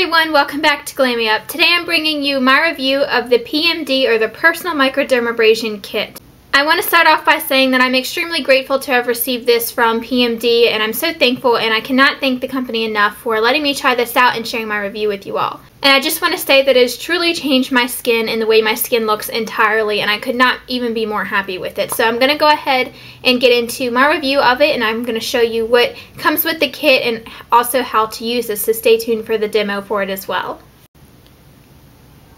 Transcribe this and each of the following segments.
everyone, welcome back to Glam Me Up. Today I'm bringing you my review of the PMD or the Personal Microdermabrasion Kit. I want to start off by saying that I'm extremely grateful to have received this from PMD and I'm so thankful and I cannot thank the company enough for letting me try this out and sharing my review with you all. And I just want to say that it has truly changed my skin and the way my skin looks entirely and I could not even be more happy with it. So I'm going to go ahead and get into my review of it and I'm going to show you what comes with the kit and also how to use this. So stay tuned for the demo for it as well.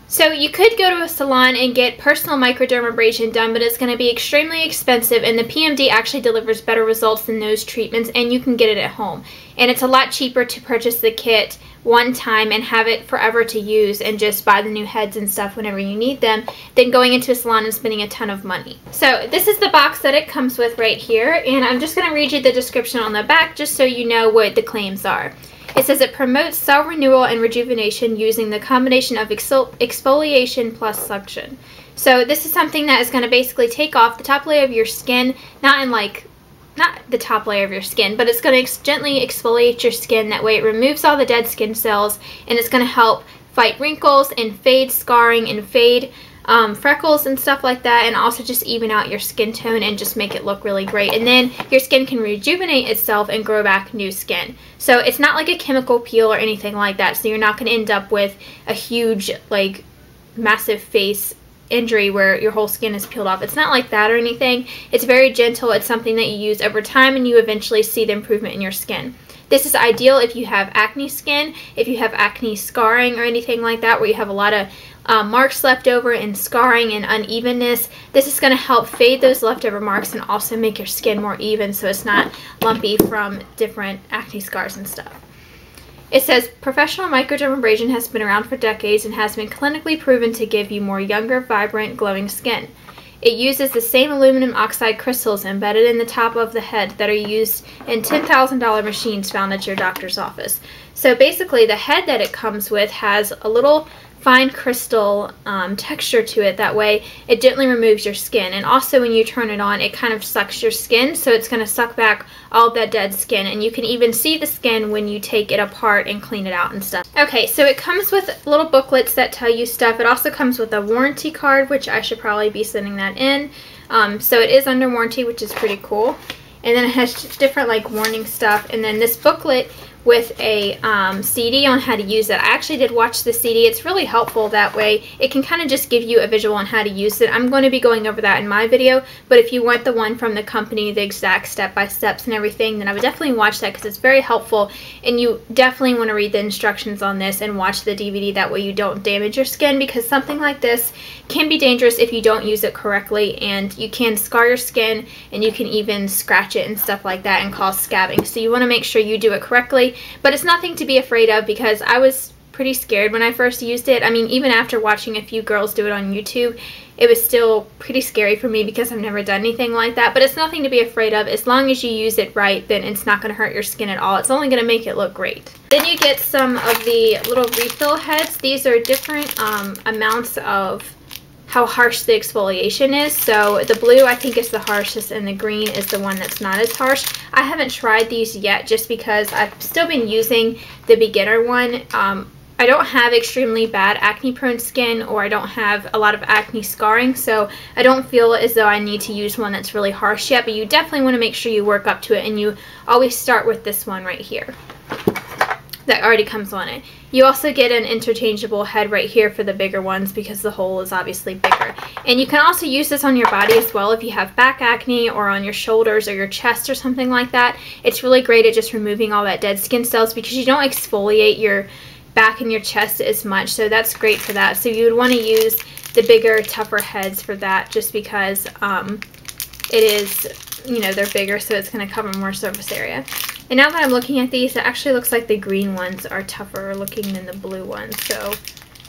So you could go to a salon and get personal microdermabrasion done, but it's going to be extremely expensive and the PMD actually delivers better results than those treatments and you can get it at home. And it's a lot cheaper to purchase the kit one time and have it forever to use and just buy the new heads and stuff whenever you need them than going into a salon and spending a ton of money. So this is the box that it comes with right here and I'm just going to read you the description on the back just so you know what the claims are. It says it promotes cell renewal and rejuvenation using the combination of exfoliation plus suction. So this is something that is going to basically take off the top layer of your skin, not in like, not the top layer of your skin, but it's going to ex gently exfoliate your skin. That way it removes all the dead skin cells and it's going to help fight wrinkles and fade scarring and fade um, freckles and stuff like that and also just even out your skin tone and just make it look really great and then your skin can rejuvenate itself and grow back new skin so it's not like a chemical peel or anything like that so you're not going to end up with a huge like massive face injury where your whole skin is peeled off. It's not like that or anything. It's very gentle. It's something that you use over time and you eventually see the improvement in your skin. This is ideal if you have acne skin, if you have acne scarring or anything like that where you have a lot of uh, marks left over and scarring and unevenness. This is going to help fade those leftover marks and also make your skin more even so it's not lumpy from different acne scars and stuff. It says, professional microdermabrasion has been around for decades and has been clinically proven to give you more younger, vibrant, glowing skin. It uses the same aluminum oxide crystals embedded in the top of the head that are used in $10,000 machines found at your doctor's office. So basically the head that it comes with has a little fine crystal um, texture to it. That way it gently removes your skin. And also when you turn it on, it kind of sucks your skin. So it's going to suck back all that dead skin. And you can even see the skin when you take it apart and clean it out and stuff. Okay, so it comes with little booklets that tell you stuff. It also comes with a warranty card, which I should probably be sending that in. Um, so it is under warranty, which is pretty cool. And then it has different like warning stuff. And then this booklet with a um, CD on how to use it. I actually did watch the CD. It's really helpful that way. It can kind of just give you a visual on how to use it. I'm going to be going over that in my video, but if you want the one from the company, the exact step-by-steps and everything, then I would definitely watch that because it's very helpful and you definitely want to read the instructions on this and watch the DVD. That way you don't damage your skin because something like this can be dangerous if you don't use it correctly and you can scar your skin and you can even scratch it and stuff like that and cause scabbing. So you want to make sure you do it correctly but it's nothing to be afraid of because I was pretty scared when I first used it. I mean, even after watching a few girls do it on YouTube, it was still pretty scary for me because I've never done anything like that. But it's nothing to be afraid of. As long as you use it right, then it's not going to hurt your skin at all. It's only going to make it look great. Then you get some of the little refill heads. These are different um, amounts of how harsh the exfoliation is. So the blue I think is the harshest and the green is the one that's not as harsh. I haven't tried these yet just because I've still been using the beginner one. Um, I don't have extremely bad acne prone skin or I don't have a lot of acne scarring so I don't feel as though I need to use one that's really harsh yet but you definitely want to make sure you work up to it and you always start with this one right here that already comes on it. You also get an interchangeable head right here for the bigger ones because the hole is obviously bigger. And you can also use this on your body as well if you have back acne or on your shoulders or your chest or something like that. It's really great at just removing all that dead skin cells because you don't exfoliate your back and your chest as much. So that's great for that. So you would want to use the bigger, tougher heads for that just because um, it is, you know, they're bigger so it's going to cover more surface area. And now that I'm looking at these, it actually looks like the green ones are tougher looking than the blue ones. So,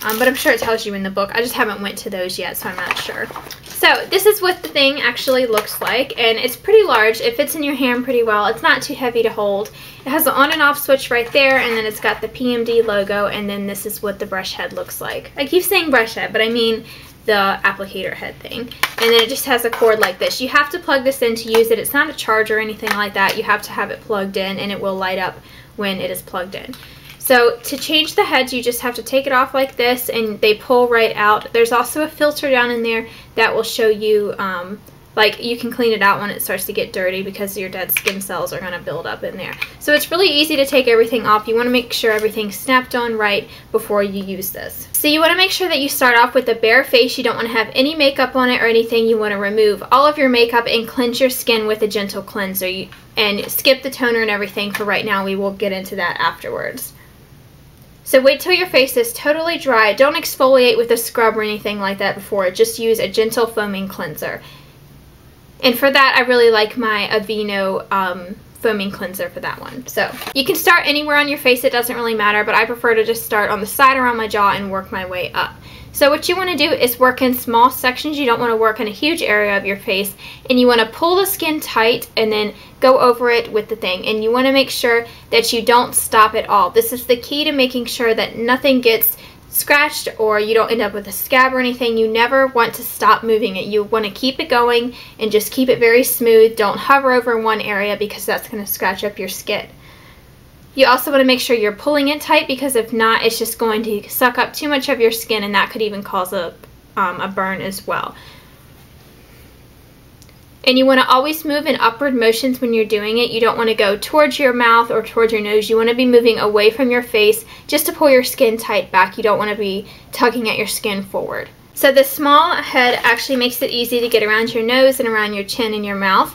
um, but I'm sure it tells you in the book. I just haven't went to those yet, so I'm not sure. So this is what the thing actually looks like, and it's pretty large. It fits in your hand pretty well. It's not too heavy to hold. It has the on and off switch right there, and then it's got the PMD logo, and then this is what the brush head looks like. I keep saying brush head, but I mean the applicator head thing. And then it just has a cord like this. You have to plug this in to use it. It's not a charger or anything like that. You have to have it plugged in and it will light up when it is plugged in. So to change the heads, you just have to take it off like this and they pull right out. There's also a filter down in there that will show you um, like you can clean it out when it starts to get dirty because your dead skin cells are going to build up in there. So it's really easy to take everything off. You want to make sure everything's snapped on right before you use this. So you want to make sure that you start off with a bare face. You don't want to have any makeup on it or anything. You want to remove all of your makeup and cleanse your skin with a gentle cleanser. You, and skip the toner and everything for right now. We will get into that afterwards. So wait till your face is totally dry. Don't exfoliate with a scrub or anything like that before. Just use a gentle foaming cleanser. And for that, I really like my Aveeno um, foaming cleanser for that one. So you can start anywhere on your face, it doesn't really matter, but I prefer to just start on the side around my jaw and work my way up. So what you want to do is work in small sections. You don't want to work in a huge area of your face. And you want to pull the skin tight and then go over it with the thing. And you want to make sure that you don't stop at all. This is the key to making sure that nothing gets scratched or you don't end up with a scab or anything, you never want to stop moving it. You want to keep it going and just keep it very smooth. Don't hover over one area because that's going to scratch up your skin. You also want to make sure you're pulling it tight because if not, it's just going to suck up too much of your skin and that could even cause a, um, a burn as well. And you want to always move in upward motions when you're doing it. You don't want to go towards your mouth or towards your nose. You want to be moving away from your face just to pull your skin tight back. You don't want to be tugging at your skin forward. So the small head actually makes it easy to get around your nose and around your chin and your mouth.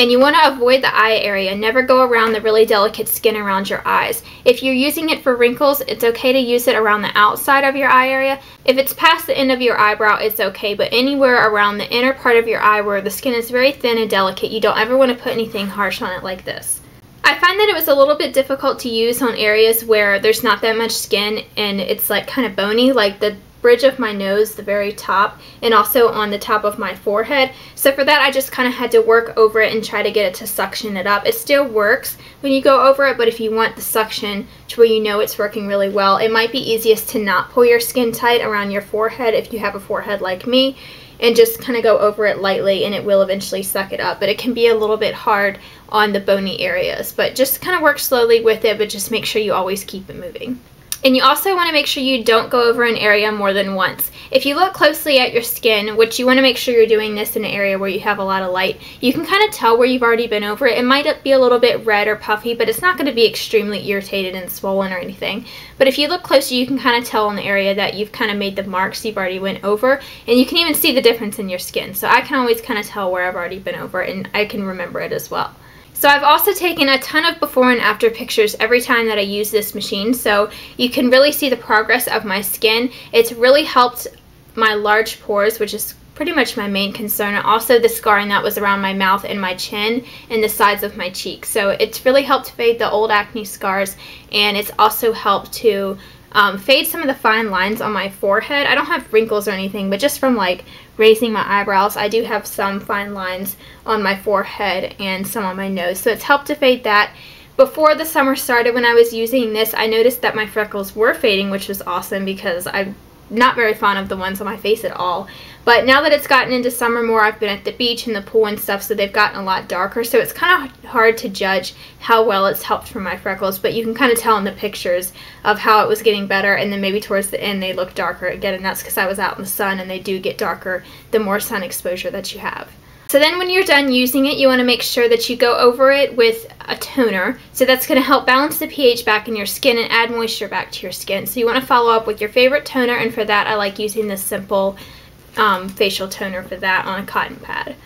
And you want to avoid the eye area. Never go around the really delicate skin around your eyes. If you're using it for wrinkles, it's okay to use it around the outside of your eye area. If it's past the end of your eyebrow, it's okay. But anywhere around the inner part of your eye where the skin is very thin and delicate, you don't ever want to put anything harsh on it like this. I find that it was a little bit difficult to use on areas where there's not that much skin and it's like kind of bony, like the bridge of my nose, the very top, and also on the top of my forehead. So for that, I just kind of had to work over it and try to get it to suction it up. It still works when you go over it, but if you want the suction to where you know it's working really well, it might be easiest to not pull your skin tight around your forehead if you have a forehead like me, and just kind of go over it lightly and it will eventually suck it up. But it can be a little bit hard on the bony areas, but just kind of work slowly with it, but just make sure you always keep it moving. And you also want to make sure you don't go over an area more than once. If you look closely at your skin, which you want to make sure you're doing this in an area where you have a lot of light, you can kind of tell where you've already been over it. It might be a little bit red or puffy, but it's not going to be extremely irritated and swollen or anything. But if you look closer, you can kind of tell in the area that you've kind of made the marks you've already went over, and you can even see the difference in your skin. So I can always kind of tell where I've already been over, and I can remember it as well. So I've also taken a ton of before and after pictures every time that I use this machine so you can really see the progress of my skin. It's really helped my large pores which is pretty much my main concern. And also the scarring that was around my mouth and my chin and the sides of my cheeks. So it's really helped fade the old acne scars and it's also helped to um, fade some of the fine lines on my forehead. I don't have wrinkles or anything, but just from like raising my eyebrows, I do have some fine lines on my forehead and some on my nose. So it's helped to fade that. Before the summer started, when I was using this, I noticed that my freckles were fading, which was awesome because I'm not very fond of the ones on my face at all. But now that it's gotten into summer more, I've been at the beach and the pool and stuff, so they've gotten a lot darker. So it's kind of hard to judge how well it's helped for my freckles, but you can kind of tell in the pictures of how it was getting better, and then maybe towards the end they look darker again, and that's because I was out in the sun, and they do get darker the more sun exposure that you have. So then when you're done using it, you want to make sure that you go over it with a toner. So that's going to help balance the pH back in your skin and add moisture back to your skin. So you want to follow up with your favorite toner, and for that I like using this simple um, facial toner for that on a cotton pad.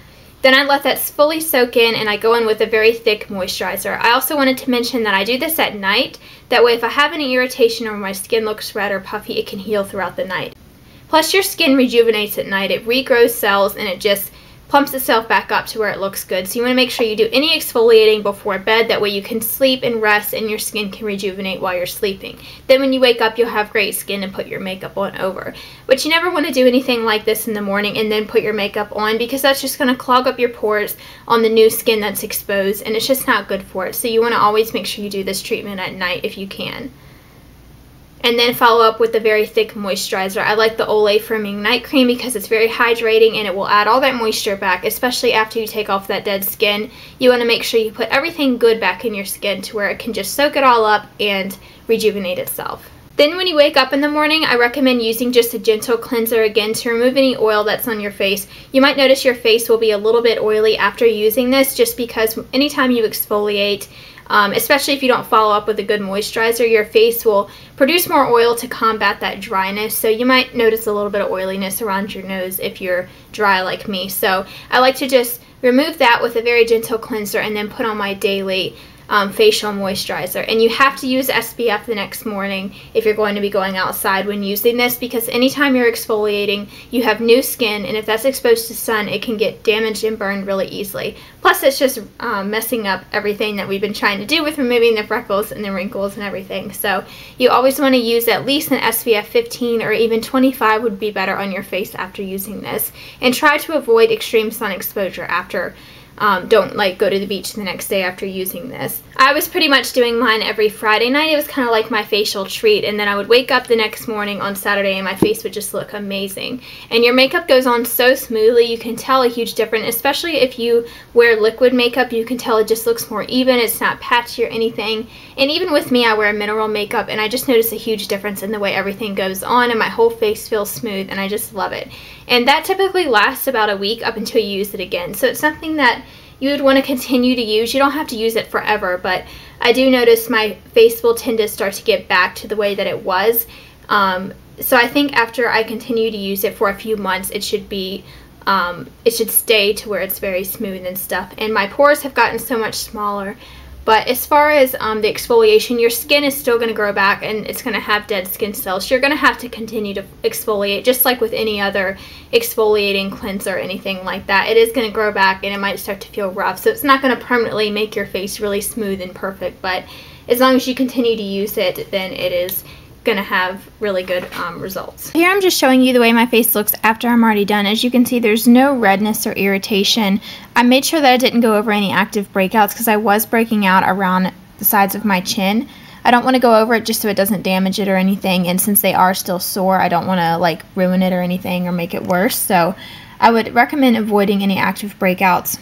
Then I let that fully soak in and I go in with a very thick moisturizer. I also wanted to mention that I do this at night. That way if I have any irritation or my skin looks red or puffy, it can heal throughout the night. Plus your skin rejuvenates at night. It regrows cells and it just plumps itself back up to where it looks good. So you want to make sure you do any exfoliating before bed. That way you can sleep and rest and your skin can rejuvenate while you're sleeping. Then when you wake up, you'll have great skin and put your makeup on over. But you never want to do anything like this in the morning and then put your makeup on because that's just going to clog up your pores on the new skin that's exposed and it's just not good for it. So you want to always make sure you do this treatment at night if you can. And then follow up with a very thick moisturizer. I like the Olay Firming Night Cream because it's very hydrating and it will add all that moisture back, especially after you take off that dead skin. You want to make sure you put everything good back in your skin to where it can just soak it all up and rejuvenate itself. Then when you wake up in the morning, I recommend using just a gentle cleanser again to remove any oil that's on your face. You might notice your face will be a little bit oily after using this just because anytime you exfoliate, um, especially if you don't follow up with a good moisturizer, your face will produce more oil to combat that dryness. So you might notice a little bit of oiliness around your nose if you're dry like me. So I like to just remove that with a very gentle cleanser and then put on my daily um, facial moisturizer. And you have to use SPF the next morning if you're going to be going outside when using this because anytime you're exfoliating, you have new skin and if that's exposed to sun, it can get damaged and burned really easily. Plus, it's just um, messing up everything that we've been trying to do with removing the freckles and the wrinkles and everything. So you always want to use at least an SPF 15 or even 25 would be better on your face after using this. And try to avoid extreme sun exposure after um, don't like go to the beach the next day after using this. I was pretty much doing mine every Friday night. It was kind of like my facial treat and then I would wake up the next morning on Saturday and my face would just look amazing. And your makeup goes on so smoothly. You can tell a huge difference, especially if you wear liquid makeup. You can tell it just looks more even. It's not patchy or anything. And even with me, I wear mineral makeup and I just notice a huge difference in the way everything goes on and my whole face feels smooth and I just love it. And that typically lasts about a week up until you use it again. So it's something that you would want to continue to use. You don't have to use it forever, but I do notice my face will tend to start to get back to the way that it was. Um, so I think after I continue to use it for a few months, it should be, um, it should stay to where it's very smooth and stuff. And my pores have gotten so much smaller but as far as um, the exfoliation, your skin is still going to grow back and it's going to have dead skin cells. You're going to have to continue to exfoliate just like with any other exfoliating cleanser or anything like that. It is going to grow back and it might start to feel rough. So it's not going to permanently make your face really smooth and perfect. But as long as you continue to use it, then it is going to have really good um, results. Here I'm just showing you the way my face looks after I'm already done. As you can see, there's no redness or irritation. I made sure that I didn't go over any active breakouts because I was breaking out around the sides of my chin. I don't want to go over it just so it doesn't damage it or anything, and since they are still sore, I don't want to like ruin it or anything or make it worse, so I would recommend avoiding any active breakouts.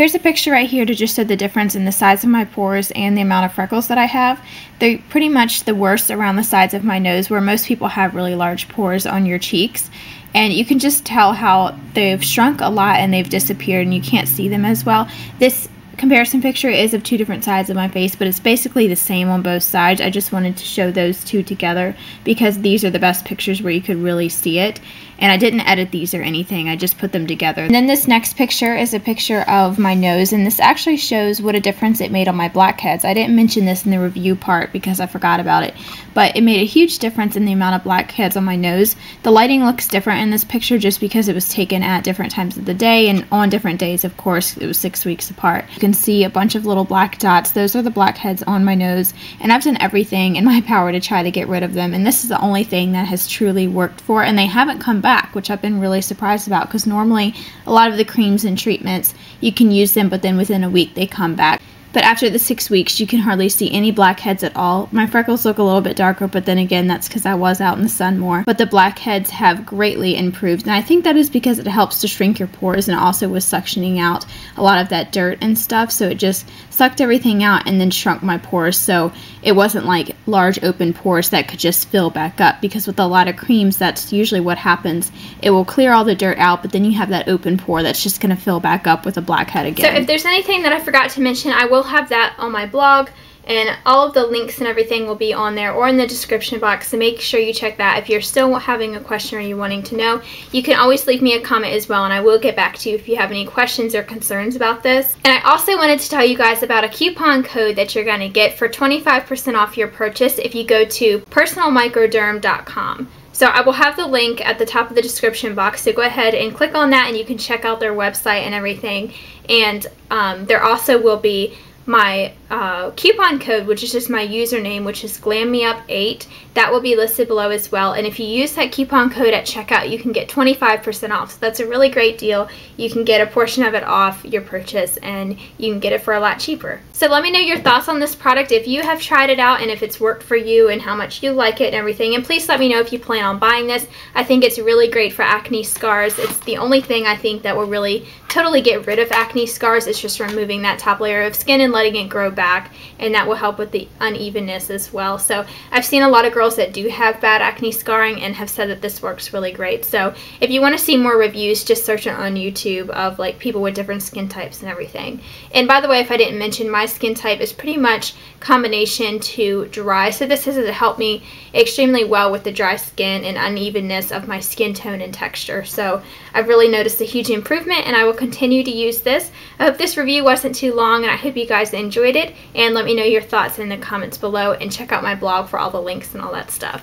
Here's a picture right here to just show the difference in the size of my pores and the amount of freckles that I have. They're pretty much the worst around the sides of my nose where most people have really large pores on your cheeks. And you can just tell how they've shrunk a lot and they've disappeared and you can't see them as well. This comparison picture is of two different sides of my face, but it's basically the same on both sides. I just wanted to show those two together because these are the best pictures where you could really see it and I didn't edit these or anything. I just put them together. And then this next picture is a picture of my nose, and this actually shows what a difference it made on my blackheads. I didn't mention this in the review part because I forgot about it, but it made a huge difference in the amount of blackheads on my nose. The lighting looks different in this picture just because it was taken at different times of the day and on different days, of course, it was six weeks apart. You can see a bunch of little black dots. Those are the blackheads on my nose, and I've done everything in my power to try to get rid of them, and this is the only thing that has truly worked for, and they haven't come back back, which I've been really surprised about because normally a lot of the creams and treatments, you can use them, but then within a week they come back. But after the six weeks, you can hardly see any blackheads at all. My freckles look a little bit darker, but then again, that's because I was out in the sun more. But the blackheads have greatly improved, and I think that is because it helps to shrink your pores and also was suctioning out a lot of that dirt and stuff, so it just sucked everything out and then shrunk my pores, so it wasn't like large open pores that could just fill back up, because with a lot of creams, that's usually what happens. It will clear all the dirt out, but then you have that open pore that's just going to fill back up with a blackhead again. So if there's anything that I forgot to mention, I will will have that on my blog and all of the links and everything will be on there or in the description box so make sure you check that. If you're still having a question or you're wanting to know you can always leave me a comment as well and I will get back to you if you have any questions or concerns about this. And I also wanted to tell you guys about a coupon code that you're going to get for 25% off your purchase if you go to personalmicroderm.com so I will have the link at the top of the description box, so go ahead and click on that and you can check out their website and everything. And um, there also will be my uh, coupon code, which is just my username, which is GlamMeUp8, that will be listed below as well. And if you use that coupon code at checkout, you can get 25% off. So that's a really great deal. You can get a portion of it off your purchase and you can get it for a lot cheaper. So let me know your thoughts on this product if you have tried it out and if it's worked for you and how much you like it and everything. And please let me know if you plan on buying this. I think it's really great for acne scars. It's the only thing I think that will really totally get rid of acne scars. It's just removing that top layer of skin and letting it grow back and that will help with the unevenness as well. So I've seen a lot of girls that do have bad acne scarring and have said that this works really great. So if you want to see more reviews, just search it on YouTube of like people with different skin types and everything. And by the way, if I didn't mention, my skin type is pretty much combination to dry. So this has helped me extremely well with the dry skin and unevenness of my skin tone and texture. So I've really noticed a huge improvement and I will continue to use this. I hope this review wasn't too long and I hope you guys enjoyed it and let me know your thoughts in the comments below and check out my blog for all the links and all that stuff.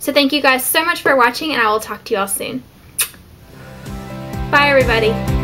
So thank you guys so much for watching and I will talk to you all soon. Bye everybody.